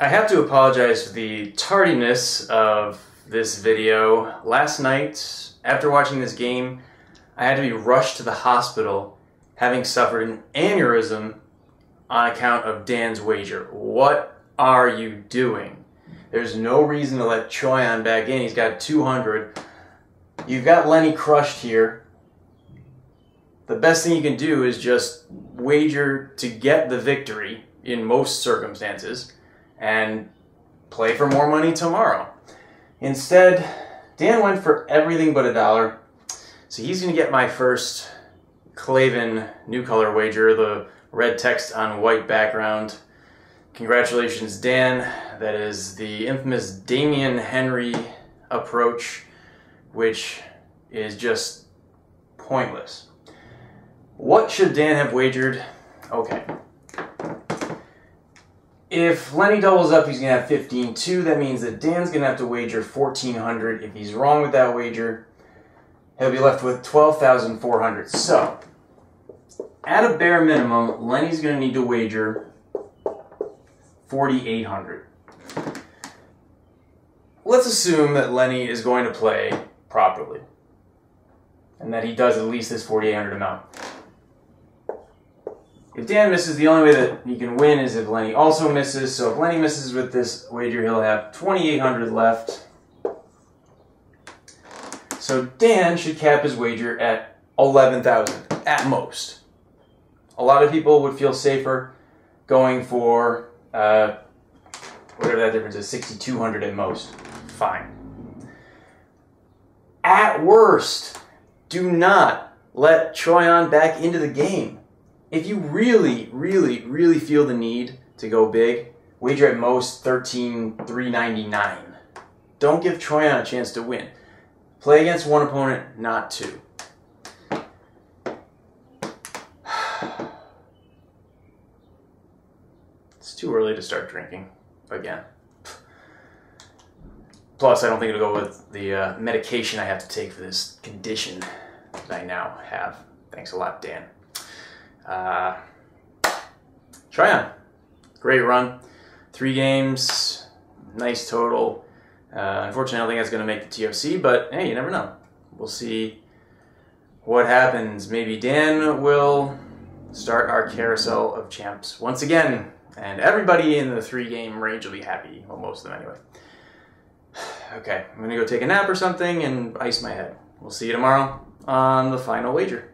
I have to apologize for the tardiness of this video. Last night, after watching this game, I had to be rushed to the hospital having suffered an aneurysm on account of Dan's wager. What are you doing? There's no reason to let Choyon back in. He's got 200. You've got Lenny crushed here. The best thing you can do is just wager to get the victory in most circumstances and play for more money tomorrow. Instead, Dan went for everything but a dollar. So he's going to get my first Clavin new color wager, the red text on white background. Congratulations, Dan. That is the infamous Damien Henry approach, which is just pointless. What should Dan have wagered? Okay. If Lenny doubles up, he's going to have 15-2. That means that Dan's going to have to wager 1,400. If he's wrong with that wager, he'll be left with 12,400. So, at a bare minimum, Lenny's going to need to wager 4,800. Let's assume that Lenny is going to play properly and that he does at least this 4,800 amount. If Dan misses, the only way that he can win is if Lenny also misses. So if Lenny misses with this wager, he'll have 2,800 left. So Dan should cap his wager at 11,000 at most. A lot of people would feel safer going for uh, whatever that difference is, 6,200 at most. Fine. At worst, do not let Choyon back into the game if you really, really, really feel the need to go big, wager at most 13,399. Don't give Choyon a chance to win. Play against one opponent, not two. It's too early to start drinking again. Plus, I don't think it'll go with the uh, medication I have to take for this condition that I now have. Thanks a lot, Dan. Uh, Choyon. Great run. Three games, nice total. Uh, unfortunately, I don't think that's going to make the TOC, but hey, you never know. We'll see what happens. Maybe Dan will start our carousel of champs once again, and everybody in the three game range will be happy. Well, most of them anyway. Okay, I'm going to go take a nap or something and ice my head. We'll see you tomorrow on the final wager.